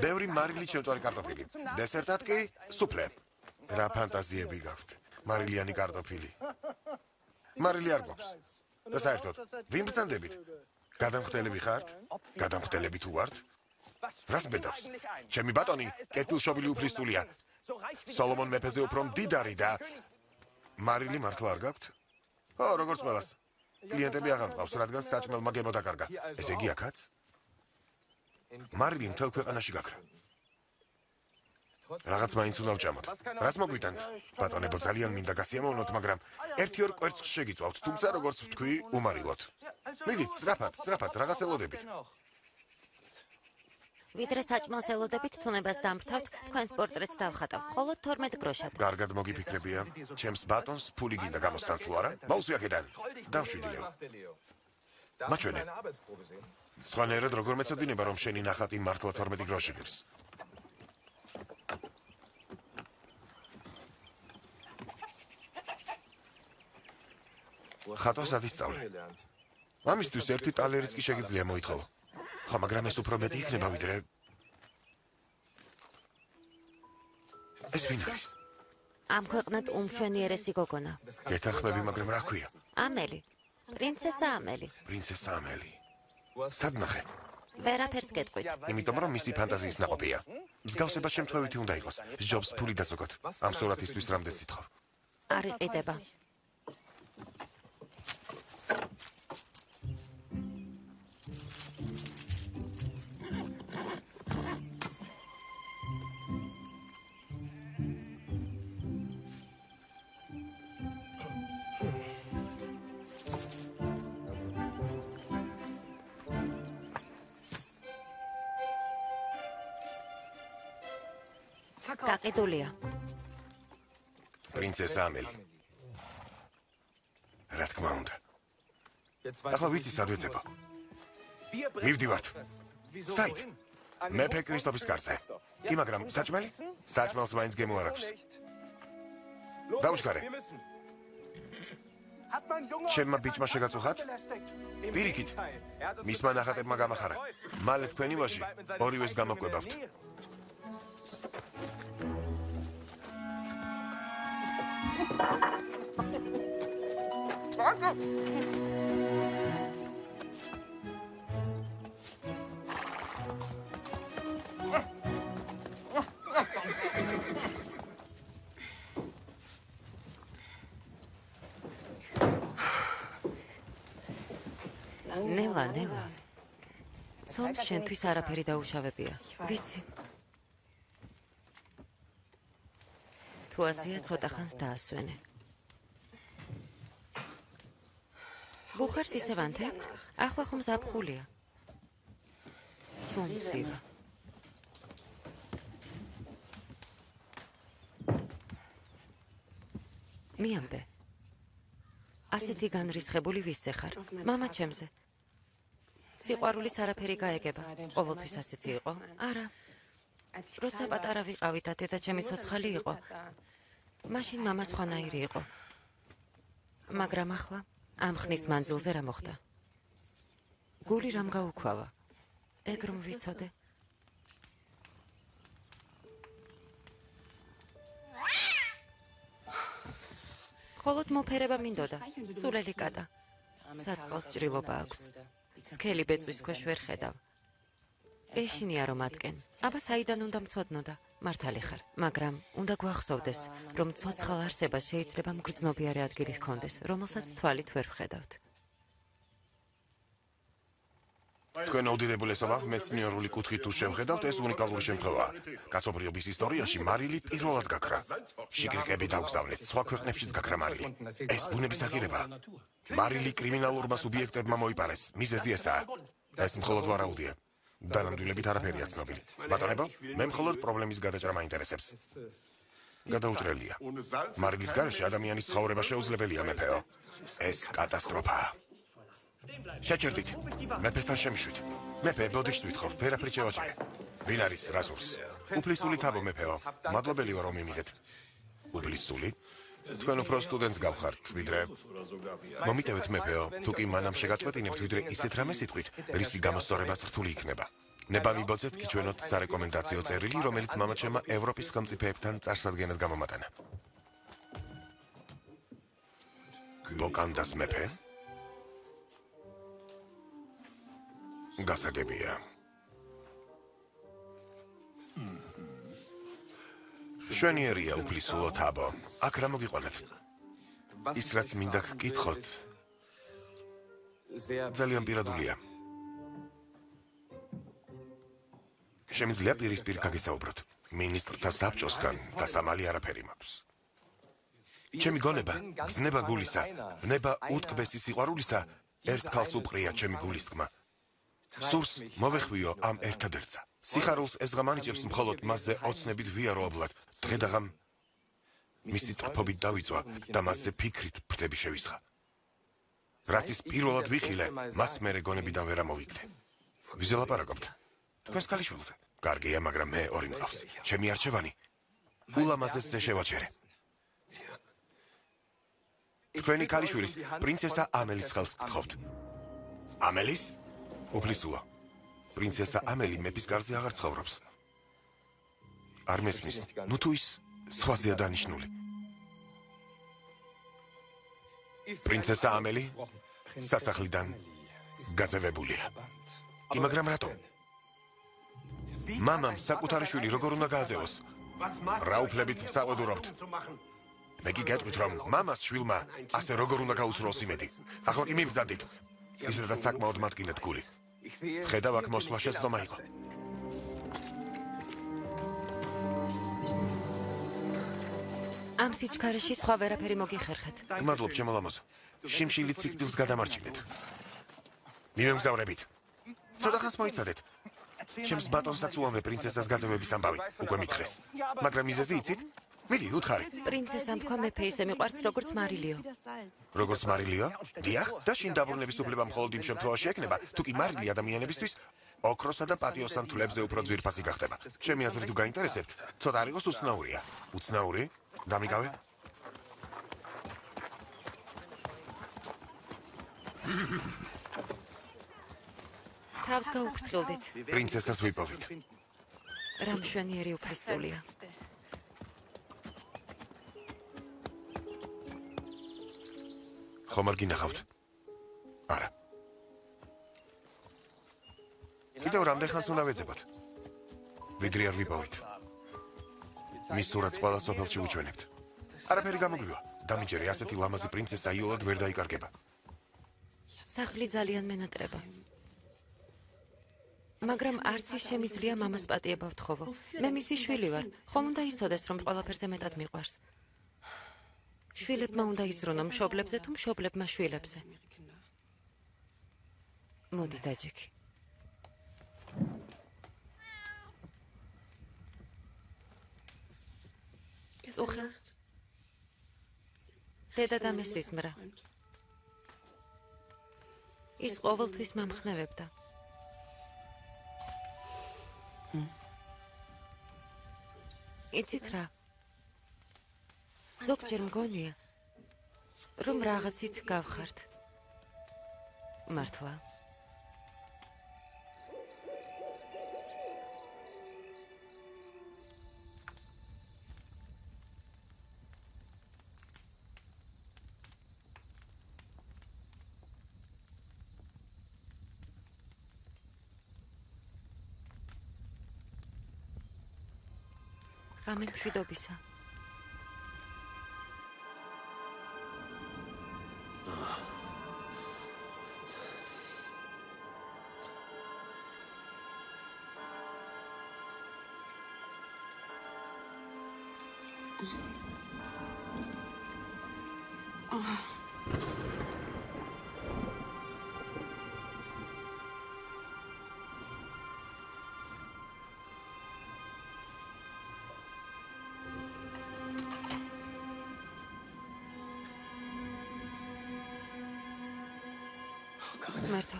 ბევრი მარილი შემწვარი კარტოფილი. დესერტად კი სუფლე. რა ფანტაზიები გაქვთ? მარილიანი კარტოფილი. მარილი არ გვაქვს. და საერთოდ, ვინ ბრძანდებით? გადამხდელები ხართ? გადამხდელები თუ ვართ? რას ბედავს? ჩემი ბატონი კეთილშობილი უფლისწულია. სოლომონ მეფეზე უფრო მდიდარი და მარილი მართლა არ გაქვთ? ო, როგორც ყველას. კლიენტები აღარ მყავს, რადგან საჭმელმა გემოდაკარგა. ესე იგი აქაც? მარილი მთელ ქვეყანაში გაქრა. რაღაც მაინც უნდა ვჭამოთ. რას მოგვიტანთ? ბატონებო, ძალიან მინდა გასიამოვნოთ, მაგრამ ერთი ორ კვერცხს შეგიწვავთ, თუმცა როგორც ვთქვი, უმარილოთ. მიდით, სწრაფად, სწრაფად, რაღაც ელოდებით. ვიდრე საჭმელს ელოდებით თუნებას დამფრთავთ, თქვენს პორტრეტს დავხატავ, ხოლო 12 გროშად. კარგად მოგიფიქრებია. ჩემს ბატონს ფული გინდა გამოსცანსლო არა? მაუსი აქედან. დავშვიდი ლეო. მაჩვენე. სხვანაირად როგორ მეწოდინება რომ შენი ნახატი მართლა 12 გროში ხატვას არ ისწავლე. ამისთვის ერთი ტალერიც კი შეიძლება მოითხოვო. ხო, მაგრამ ეს უფრო მეტი იქნება ვიდრე ეს ვინ არის? ამ ქვეყნად უმშვენიერესი გოგონა. გეთახმები, მაგრამ რა ქვია? ამელი. პრინცესა ამელი. პრინცესა ამელი. სადნახე? ვერაფერს გეტყვით. იმიტომ რომ მისი ფანტაზიის ნაყოფია. მსგავსება შემთხვევითი უნდა იყოს. ჯობს ფული დაზოგოთ. ამ სურათისთვის რამდენს ითხოვ? არ იყიდება. გაყიდულია. პრინცესა ამელი. რა თქმა უნდა. ახლა ვიცი სად ვეცება. მივდივართ. საით? მეფე კრისტოფის კარზე. კი, მაგრამ საჭმელი? საჭმელს მაინც გემო არ აქვს. დაუჩქარე. ჩემმა ბიჭმა შეგაწუხათ? პირიქით. მისმა ნახატებმა გამახარა. მალე თქვენი ვაჟი ორივეს გამოკვებავთ. ნელა, ნელა. სულ შენთვის არაფერი დაუშავებია. ვიცი, თუ ასეა ცოტა ხანს დაასვენე. ბუხარს ისევ ანთებთ? ახლა ხომ ზაფხულია. სუმცივა. მიამდე. ასეთი განრისხებული ვისზე ხარ? мама ჩემზე. სიყვარულის არაფერი გაეგება. ყოველთვის ასეთი იყო? არა. როცა პატარა ვიყავი და დედა ჩემი ცოცხალი იყო, მაშინ мама სხვანაირი იყო. მაგრამ ახლა ამ ხნის მანძილზე რა მოხდა? გული რამ გაუქვავა? ეგ რომ ვიცოდე. ხოლოდ მოფერება მინდოდა. სულელი კატა. საწყალს ჭრილობა აქვს. სქელი ბეწვის ქვეშ ვერ ხედავ. ეშინია რომ ატკენ. აბა საიდან უნდა მწოდნოდა? მართალი ხარ, მაგრამ უნდა გვახსოვდეს, რომ ცოცხალ არსებას შეიძლება მგრძნობიარე ადგილი ჰქონდეს, რომელსაც თვალით ვერ ვხედავთ. თქვენ აუდიდებულესობა მეცნიერული კუთხით თუ შევხედავთ, ეს უნიკალური შემთხვევაა. კაცობრიობის ისტორიაში მარილი პირველად გაქრა. შიგრიკები დაუგზავნეთ, სხვა ქვეყნებშიც გაქრა მარილი. ეს ბუნების აღირებაა. მარილი კრიმინალურმა სუბიექტებმა მოიპარეს. მიზეზი ესაა. ეს მხოლოდ ვარაუდია. დანამდვილებით არაფერია ცნობილი. ბატონებო, მე მხოლოდ პრობლემის გადაჭრა მაინტერესებს. გადაუჭრელია. მარილის garaში ადამიანის ცხოვრება შეუძლებელია მეფეო. ეს კატასტროფაა. შეჭერდით. მეფესთან შემიშვით. მეფე, ბოდიშს ვითხოვ, ვერაფრით შევაჭერე. ვინ არის რასურს? უფლისული თაბო მეფეო. მადლობელი ვარ რომ მიმიღეთ. უფლისული? თქვენ უფრო სტუდენტს გავხართ, ვიდრე მომიტევეთ მეფეო, თუ კი მანამ შეგაწყვეტინებთ, ვიდრე ისეთ რამე სიტყვით, რისი გამოსწორებაც რთული იქნება. ნება მიბოძეთ კი ჩვენოთ სარეკომენდაციო წერილი, რომელიც მამაჩემა ევროპის ხელმწიფეებთან წარსადგენად გამომატანა. ბოკანდას მეფე? გასაგებია. შვენიერია უფლისულო თაბო. აქ რა მოგიყვანეთ? ის რაც მინდა გკითხოთ. ძალიან პირადულია. შემიძლია პირისპირ გაგესაუბროთ. მინისტრთა საბჭოსგან და სამალი არაფერი მაქვს. ჩემი გონება, გზნება გულისა, ვნება უტკბესი სიყვარულისა, ერთხალს უპყრია ჩემი გულის თქმა. სურს მოვეხვიო ამ ერთადერთსა. სიხარულს ეს ღამანიჭებს მხოლოდ მასზე ოცნებით ვიაროებლად. დღედაღამ მისი ტრფობით დავიწვა და მასზე ფიქრით ფრთები შევისხა. რაც ის პირველად ვიხილე, მას მე რეგონებიდან ვერ ამოვიგდე. ვიზე ლაპარაკობთ? თქვენს ქალიშვილზე. კარგია, მაგრამ მე ორი მყავს. ჩემი არჩევანი ულამაზეს ზე შევაჩერე. თქვენი ქალიშვილის პრინცესა ამელის ხელს გთხოვთ. ამელის? უფლისულა. პრინცესა ამელი მეფის კარზე აღარ ცხოვრობს. არ მესმის. ნუ თუ ის სხვაზეა დანიშნული. პრინცესა ამელი სასახლიდან გაძევებულია. კი, მაგრამ რატომ? მამამ საკუთარი შვილი როგორ უნდა გააძევოს? რა უფლებით საყვედურობთ? მე კი გეტყვით რომ მამას შვილმა ასე როგორ უნდა გაუცროს იმედი. ახლა კი მიბზანდით. ისედაც საკმაოდ მატკილეთ გული. ხედავ აქ მოსვლა შეცდომა იყო. ამ სიჩქარეში სხვა ვერაფერი მოგიხერხეთ. გმადლობ ჩემო ლამაზო. შიმშილი ციკლს გადამარჩინეთ. მიმემგზავრებით. ცოტა ხანს მოიცადეთ. ჩემს ბატონსაც უამე პრინცესას გაძევების ამბავი. უკვე მითხრეს. მაგრამ მიზეზი იცით? მიდი, უთხარი. პრინცესამ თქვა მეფე ისე მიყვარს როგორც მარილიო. როგორც მარილიო? დიახ, და შინ დაბრუნების უფლება მხოლოდ იმ შემთხვევაში ექნება, თუ კი მარილი ადამიანებისთვის ოქროსა და პატიოსან თვლებზე უფრო ძვირფასი გახდება. ჩემი აზრით თუ გაინტერესებთ, ცოტა არ იყოს უცნაურია. უცნაური? დამიკავე? თავს გაუფრთხილდით. პრინცესას ვიპოვით. რა მშვენიერი უფლისწულია. ხომ არ გინახავთ? არა. კიდევ რამდენ ხანს უნდა ვეძებოთ? ვიდრე არ ვიპოვით. მის სურათს ყველა სოფელში უჩვენებთ. არაფერი გამოგვივა. დამიჯერე ასეთი ლამაზი პრინცესა იოლად ვერ დაიკარგება. სახლი ძალიან მენატრება. მაგრამ არც ის შემიძლია მამას პატიება ვთხოვო. მე მისი შვილი ვარ. ხომ უნდა იცოდეს, რომ ყველაფერზე მეტად მიყვარს. შვილებმა უნდა იზრუნონ მშობლებზე თუ მშობლებმა შვილებზე. მოდი დაჯექი. Nacht. დედა და მესისმრა. ის ყოველთვის მომხნევებდა. იცით რა? ზოგჯერ მგონია, რომ რაღაცით გავხართ. მართლა. მშვიდობისა. მართო.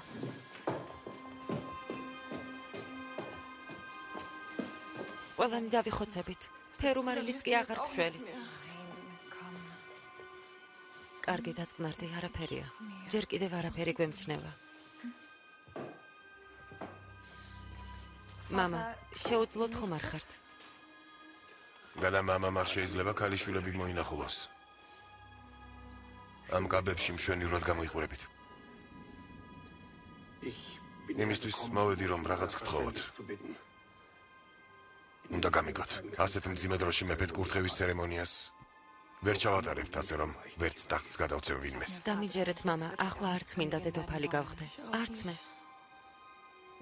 ყველანი დავიხოცებით. ფერუმარილიც კი აღარ გშველის. კარგი დაწყნარდი, არაფერია. ჯერ კიდევ არაფერი გვემჩნევა. мама, შეუძლოთ ხომ არ ხართ? განა მამამ არ შეიძლება ქალიშვილები მოინახულოს. ამ გაბებში მშვენივრად გამოიყურებით. იმისთვის მოვედი რომ რაღაც გთხოვოთ. უნდა გამიგოთ. ასეთ მძიმე დროში მეფედ კურთხევის ცერემონიას ვერ ჩავატარებთ ასე რომ ვერც ტახტს გადავწევ ვინმეს. დამიჯერეთ мама, ახლა არც მინდა დედოფალი გავხდე. არც მე.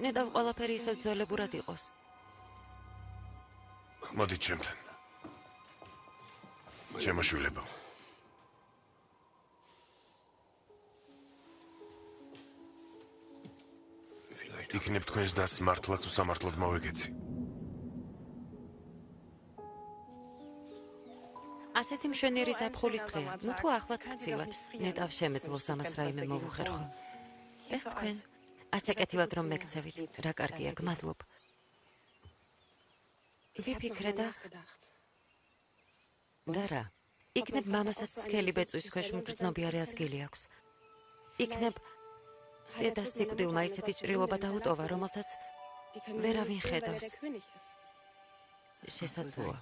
ნედავ ყველაფერი ისევ ძველებურად იყოს. მოდით ჩემთან. ჩემო იქნებ თქვენს დას მართლაც უსამართლოდ მოვეკეცი. ასეთი მშვენიერი ზაფხულის დღეა. ნუ თუ ახლაც გწივათ, ნეტავ შემეძლოს ამას რაიმე მოვუხერხო. ეს თქვენ ასე კეთილად რომ მეკცევით, რა კარგია, გმადლობ. ვიფიქრე და და რა? იქნებ მამასაც სქელი ბეწვის ქვეშ მგრძნობიარე ადგილი აქვს. იქნებ დედას სიკვდილმა ისეთი ჭრილობა დაუტოვა, რომელსაც König ist. შესაძლოა.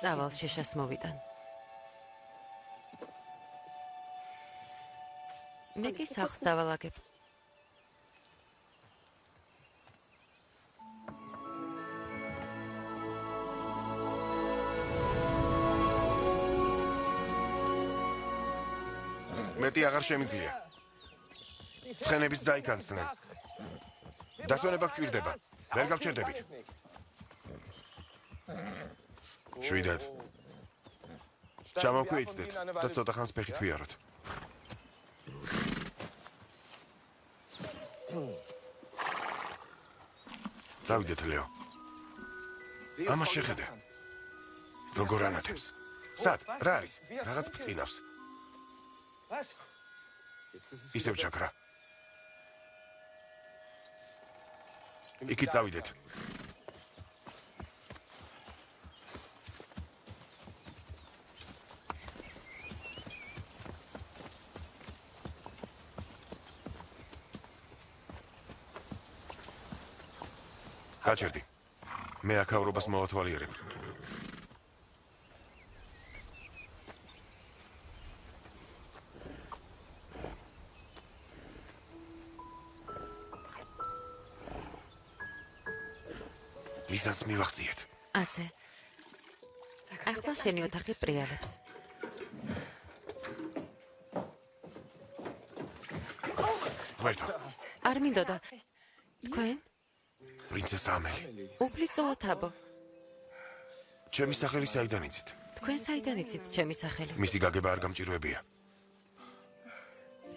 წავალ შეშას მოვიტან. მე კი სახლს დავალაგებ. აღარ შემიძლია. ცხენებიც დაიკანცნენ. დასვენება გჭირდება. ვერ გავჩერდებით. შვიდად. ჩამოგვეიცდეთ და ცოტა ხანს ფეხით ვიაროთ. წავიდეთ ლეო. ამას შეხედე. როგორ ანათებს? სად? რა არის? რაღაც ბწინავს. Ისევ ჩაქრა. იქი წავიდეთ. გაჩერდი. მე აქაურობას მოვათვალიერებ. მიზანს მივაღწიეთ. ასე. ახლა შენი ოთახი პრიალებს. ღმერთო. არ მინდოდა. თქვენ? პრინცესა ამელი. უბრალოდ აბო. ჩემი სახელი საიდან იცით? თქვენ საიდან იცით ჩემი სახელი? მისი გაგება არ გამჭირვებია.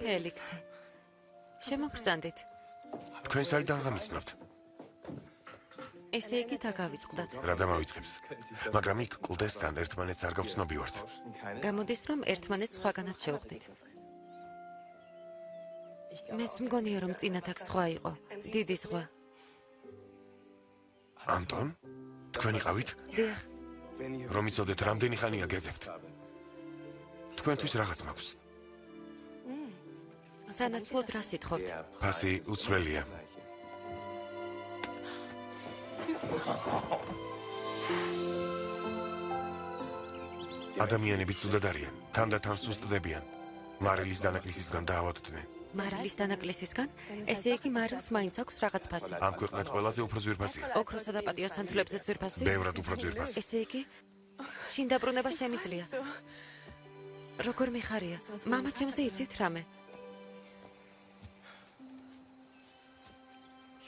ფელიქსი. შემოგწანდით. თქვენ საიდან გამიცნობთ? ესე იგი დაგავიწყდათ. რა დამავიწყებს? მაგრამ იქ კლდესთან ერთმანეთს არ გავცნობივართ. გამოდის რომ ერთმანეთს სხვაგანაც შევხვდით. მეც მგონია რომ წინათ აქ სხვა იყო. დიდი ზღვა. ანტონ? თქვენ იყავით? დიახ, რომ იცოდეთ რამდენი ხანია გეძებთ? თქვენთვის რაღაც მაქვს. სანაცვლოდ რა სიტყვით? ფასი უცვლელია. ადამიანები ცუდად არიან, თანდათან სუსტდებიან. მარილის დანაკლისისგან დაავადდნენ. მარილის დანაკლისისგან? ესე იგი მარილს მაინც აქვს რაღაც ფასი. ამ ქვეყნად ყველაზე უფრო ძვირფასია. ოქროსა და პატიოს სანთულებზე ძვირფასი? ბევრად უფრო ძვირფასი. ესე იგი შინ დაბრუნება შემიძლია. როგორ მიხარია? მამა ჩემზე იცით რამე?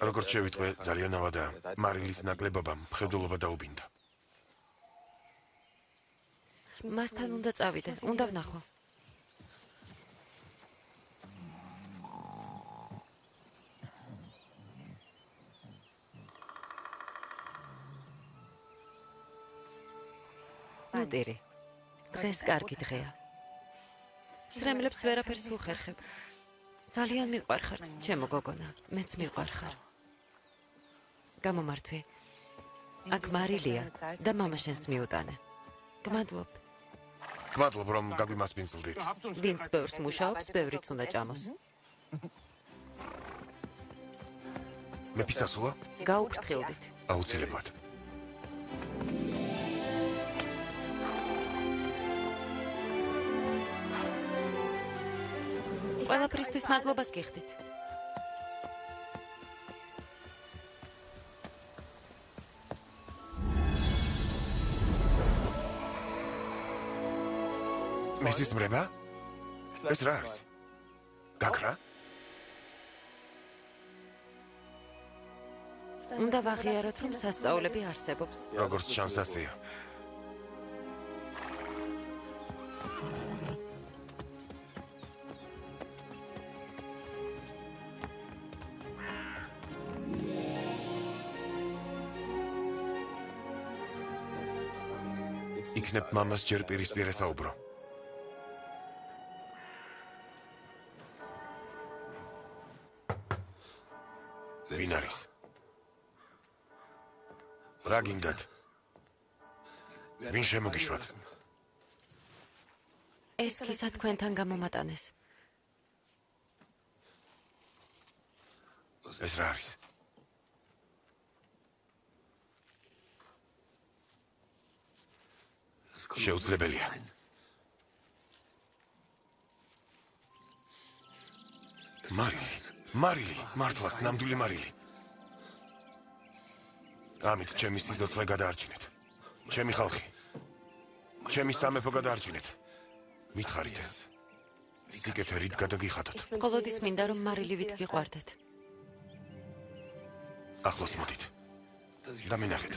როგორც შევიტყვე, ძალიან ავადა. მარილის ნაკლებობამ მხედველობა დაუბინდა. მასთან უნდა წავიდე, უნდა ვნახო. ნუტირი. დღეს კარგი დღეა. სრემლებს ვერაფერს ვუხერხებ. ძალიან მიყვარხარ, ჩემო გოგონა, მეც მიყვარხარ. გამომართვე. აქ მარილია და მამა შენს მიუტანე. გმადლობ. გმადლობ რომ გაგვიმასპინძლდით. ვინც ბევრს მუშაობს, ბევრიც უნდა ჭამოს. მეფისასულა? გაუფრთხილდით. აუცილებლად. ყველაფრისთვის მადლობას გიხდით. მესის მრება? ეს რა არის? გაქრა? უნდა ვაღიაროთ, რომ სასწაულები არსებობს. როგორც ჩანს ასეა. იქნებ მამას ჯერ პირისპირ ესაუბრო. ვინ არის? რა გინდათ? ვინ შემოგიშვათ? ეს კისა თქვენთან გამომატანეს. ეს რა არის? შეუძლებელია. მარილი, მარილი, მართლაც ნამდვილი მარილი. ამით ჩემი სიზოცხლე გადაარჩინეთ. ჩემი ხალხი. ჩემი სამეფო გადაარჩინეთ. მითხარით ეს. სიკეთე რით გადაგიხადოთ. კოლოდის მინდა რომ მარილივით გიყვარდეთ. ახლოს მოდით. და მინახეთ.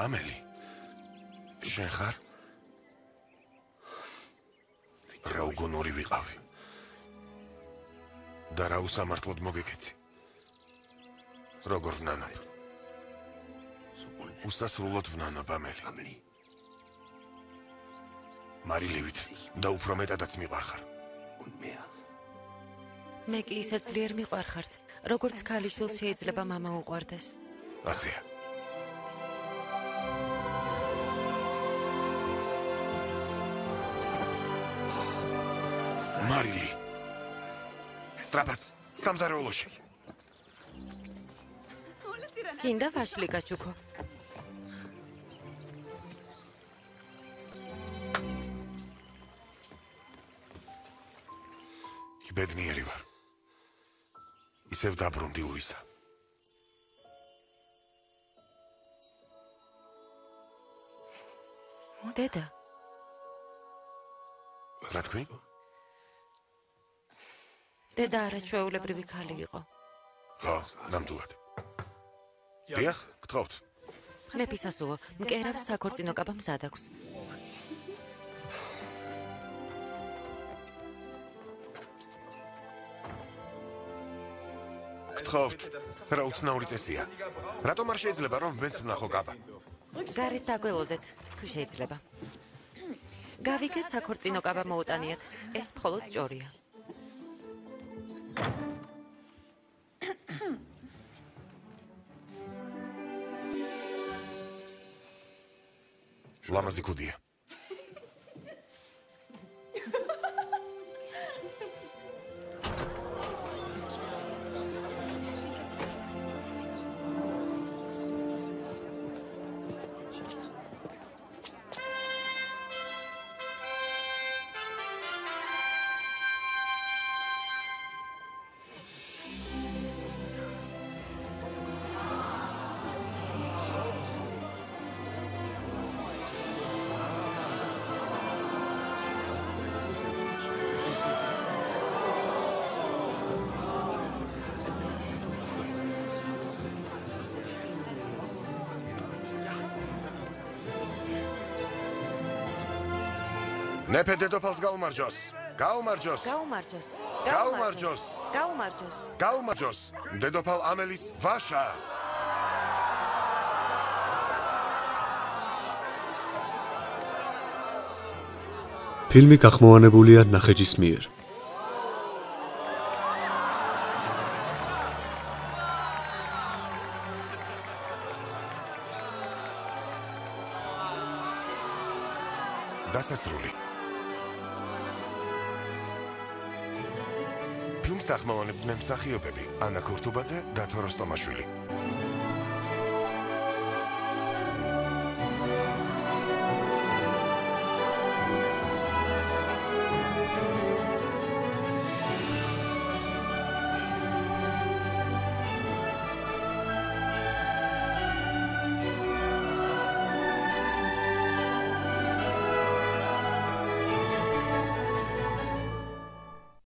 ამელი. შენ ხარ? რა უგონორი ვიყავი. და რა უსამართლოდ მოგეკეცი როგორ ნანაბ უსასრულოდ ვნანაბ ამელი მარილივით და უფრო მეტადაც მიყვარხარ მე კი ისე ძლიერ მიყვარხართ როგორც ქალიშვილს შეიძლება მამა უყვარდეს. ასეა. მარილი. სტრაფად, სამზარეულოში. კიდე ვაშლი გაჩუქო. ბედნიერი ვარ. ისევ დაბრუნდი ლუისა. დედა, რა თქვი? დედა არა ჩვეულებრივი ქალი იყო. ხო, ნამდვილად. დიახ, გთხოვთ. მეფისასულო, მკერავს საქორწინო კაბა მზად აქვს. გთხოვთ. რა უცნაური წესია. რატომ არ შეიძლება რომ ვენც ვნახო კაბა? გარეთ დაგველოდეთ, თუ შეიძლება. გავიგე საქორწინო კაბა მოუტანიათ. ეს მხოლოდ ჭორია. ლამაზი კუდია. ნეფე დედოფალს გაუმარჯოს. გაუმარჯოს. გაუმარჯოს. გაუმარჯოს. გაუმარჯოს. გაუმარჯოს. დედოფალ ამელის ვაშა. ფილმი გახმოვანებულია ნახეჯის მიერ. გამოდიდნენ მსახიობები: ანა ქურთუბაძე და თოროს ტომაშვილი.